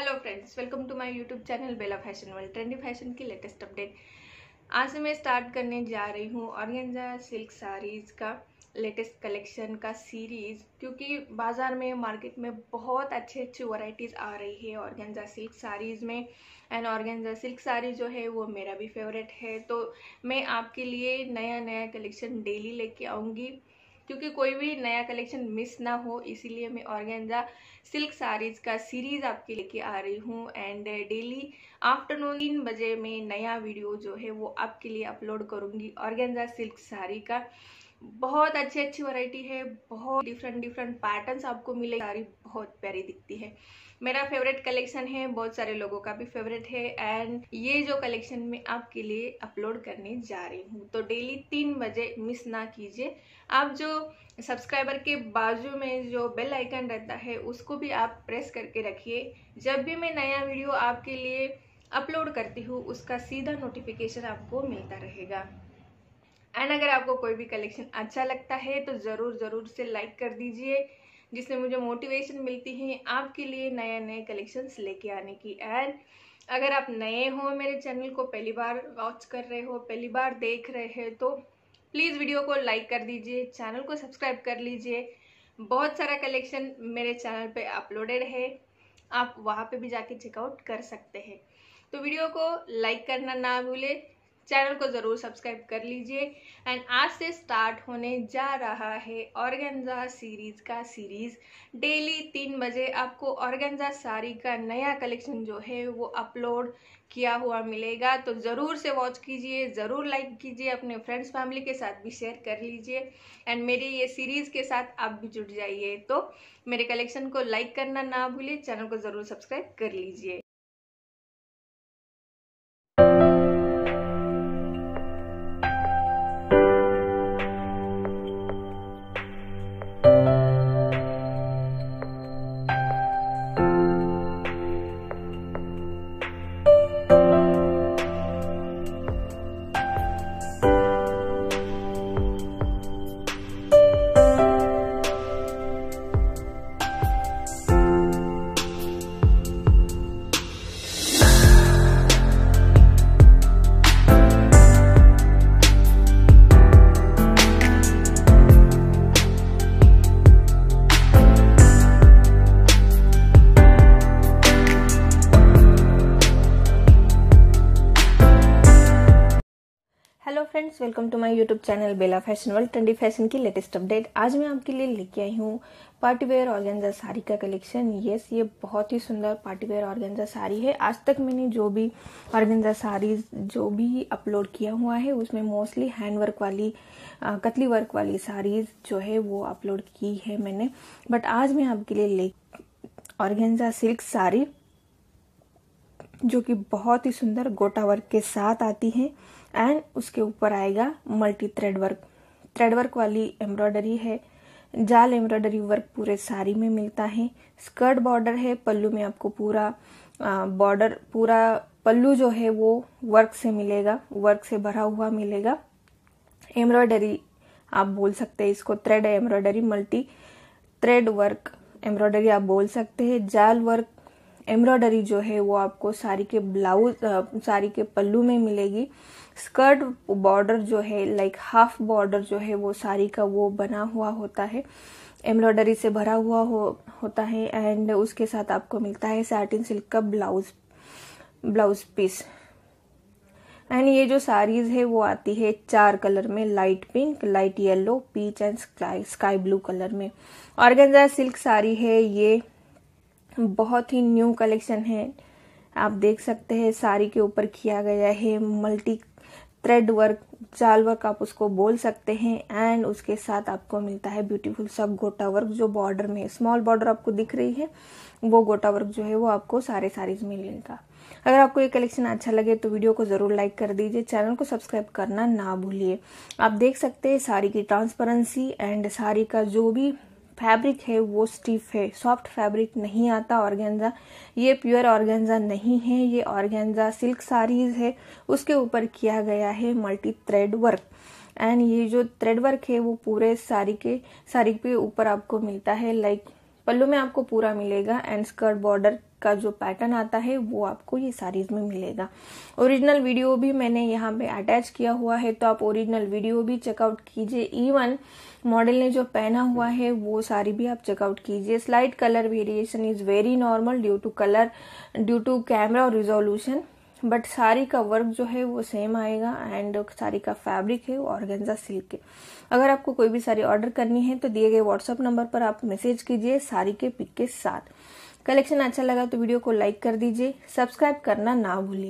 Hello friends welcome to my YouTube channel Bela fashion world trendy fashion की latest update आज से मैं start करने जा रही हूँ ऑर्गेंजा सिल्क साड़ीज़ का लेटेस्ट कलेक्शन का सीरीज़ क्योंकि बाज़ार में मार्केट में बहुत अच्छी अच्छी वैरायटीज़ आ रही है ऑर्गेंजा सिल्क साड़ीज़ में. एंड ऑर्गेंजा सिल्क साड़ी जो है, वो मेरा भी फेवरेट है. तो मैं आपके लिए नया नया कलेक्शन डेली लेके आऊँगी. क्योंकि कोई भी नया कलेक्शन मिस ना हो, इसीलिए मैं ऑर्गेंजा सिल्क साड़ीज का सीरीज़ आपके लेके आ रही हूँ एंड डेली आफ्टरनून तीन बजे में नया वीडियो जो है वो आपके लिए अपलोड करूँगी ऑर्गेंजा सिल्क साड़ी का। बहुत अच्छी अच्छी वैरायटी है, बहुत डिफरेंट डिफरेंट पैटर्न्स आपको मिले सारी बहुत प्यारी दिखती है। मेरा फेवरेट कलेक्शन है, बहुत सारे लोगों का भी फेवरेट है। एंड ये जो कलेक्शन मैं आपके लिए अपलोड करने जा रही हूँ तो डेली तीन बजे मिस ना कीजिए। आप जो सब्सक्राइबर के बाजू में जो बेल आइकन रहता है, उसको भी आप प्रेस करके रखिए। जब भी मैं नया वीडियो आपके लिए अपलोड करती हूँ, उसका सीधा नोटिफिकेशन आपको मिलता रहेगा। एंड अगर आपको कोई भी कलेक्शन अच्छा लगता है तो ज़रूर ज़रूर से लाइक कर दीजिए, जिससे मुझे मोटिवेशन मिलती है आपके लिए नए नए कलेक्शंस लेके आने की। एंड अगर आप नए हो मेरे चैनल को, पहली बार वॉच कर रहे हो, पहली बार देख रहे हैं तो प्लीज़ वीडियो को लाइक कर दीजिए चैनल को सब्सक्राइब कर लीजिए। बहुत सारा कलेक्शन मेरे चैनल पे अपलोडेड है, आप वहाँ पे भी जाके चेकआउट कर सकते हैं। तो वीडियो को लाइक करना ना भूलें। चैनल को ज़रूर सब्सक्राइब कर लीजिए। एंड आज से स्टार्ट होने जा रहा है ऑर्गेन्जा सीरीज़ का सीरीज़। डेली तीन बजे आपको ऑर्गेन्जा साड़ी का नया कलेक्शन जो है वो अपलोड किया हुआ मिलेगा। तो ज़रूर से वॉच कीजिए, ज़रूर लाइक कीजिए, अपने फ्रेंड्स फैमिली के साथ भी शेयर कर लीजिए। एंड मेरी ये सीरीज़ के साथ आप भी जुड़ जाइए। तो मेरे कलेक्शन को लाइक करना ना भूलिए चैनल को ज़रूर सब्सक्राइब कर लीजिए। Friends welcome to my YouTube channel Bela fashion world trendy fashion की लेटेस्ट अपडेट आज मैं आपके लिए लेके आई हूँ पार्टी वेयर ऑर्गेन्जा साड़ी का कलेक्शन यस ये बहुत ही सुंदर पार्टी वेयर ऑर्गेन्जा साड़ी है। आज तक मैंने जो भी ऑर्गेन्जा साड़ी जो भी अपलोड किया हुआ है उसमें मोस्टली हैंड वर्क वाली आ, कतली वर्क वाली साड़ीज जो है वो अपलोड की है मैंने। बट आज मैं आपके लिए ले ऑर्गेन्जा सिल्क साड़ी जो कि बहुत ही सुंदर गोटा वर्क के साथ आती है एंड उसके ऊपर आएगा multi thread work. Thread work वाली एम्ब्रॉयडरी है। जाल एम्ब्रॉयडरी वर्क पूरे साड़ी में मिलता है। स्कर्ट बॉर्डर है, पल्लू में आपको पूरा बॉर्डर, पूरा पल्लू जो है वो वर्क से मिलेगा, वर्क से भरा हुआ मिलेगा। एम्ब्रॉयडरी, आप बोल सकते हैं इसको thread embroidery, multi thread work embroidery आप बोल सकते हैं। जाल वर्क एम्ब्रॉयडरी जो है वो आपको साड़ी के ब्लाउज साड़ी के पल्लू में मिलेगी। स्कर्ट बॉर्डर जो है लाइक हाफ़ बॉर्डर जो है, वो साड़ी का वो बना हुआ होता है। एम्ब्रॉयडरी से भरा हुआ हो, होता है एंड उसके साथ आपको मिलता है सैटिन सिल्क का ब्लाउज ब्लाउज पीस। एंड ये जो साड़ीज है, वो आती है चार कलर में light pink light yellow peach and sky blue colour में। ऑर्गेन्जा सिल्क साड़ी है, ये बहुत ही न्यू कलेक्शन है। आप देख सकते हैं, साड़ी के ऊपर किया गया है मल्टी थ्रेड वर्क जाल वर्क आप उसको बोल सकते हैं एंड उसके साथ आपको मिलता है ब्यूटीफुल सब गोटा वर्क जो बॉर्डर में स्मॉल बॉर्डर आपको दिख रही है, वो गोटा वर्क जो है वो आपको सारे साड़ीज में मिलेगा अगर आपको ये कलेक्शन अच्छा लगे तो वीडियो को ज़रूर लाइक कर दीजिए चैनल को सब्सक्राइब करना ना भूलिए। आप देख सकते हैं साड़ी की ट्रांसपेरेंसी एंड साड़ी का जो भी फैब्रिक है, वो स्टिफ है। सॉफ्ट फैब्रिक नहीं आता ऑर्गेन्जा ये प्योर ऑर्गेन्जा नहीं है, ये ऑर्गेन्जा सिल्क साड़ीज है। उसके ऊपर किया गया है मल्टी थ्रेड वर्क। एंड ये जो थ्रेड वर्क है, वो पूरे साड़ी के साड़ी के ऊपर आपको मिलता है लाइक पल्लू में आपको पूरा मिलेगा एंड स्कर्ट बॉर्डर का जो पैटर्न आता है, वो आपको ये साड़ीज में मिलेगा। ओरिजिनल वीडियो भी मैंने यहाँ पे अटैच किया हुआ है तो आप ओरिजिनल वीडियो भी चेकआउट कीजिए। इवन मॉडल ने जो पहना हुआ है, वो साड़ी भी आप चेकआउट कीजिए। Slight colour variation is very normal due to colour due to camera और रिजोल्यूशन बट साड़ी का वर्क जो है वो सेम आएगा एंड साड़ी का फैब्रिक है वो ऑर्गेन्जा सिल्क के अगर आपको कोई भी साड़ी ऑर्डर करनी है तो दिए गए व्हाट्सअप नंबर पर आप मैसेज कीजिए साड़ी के पिक के साथ। कलेक्शन अच्छा लगा तो वीडियो को लाइक कर दीजिए सब्सक्राइब करना ना भूलिए।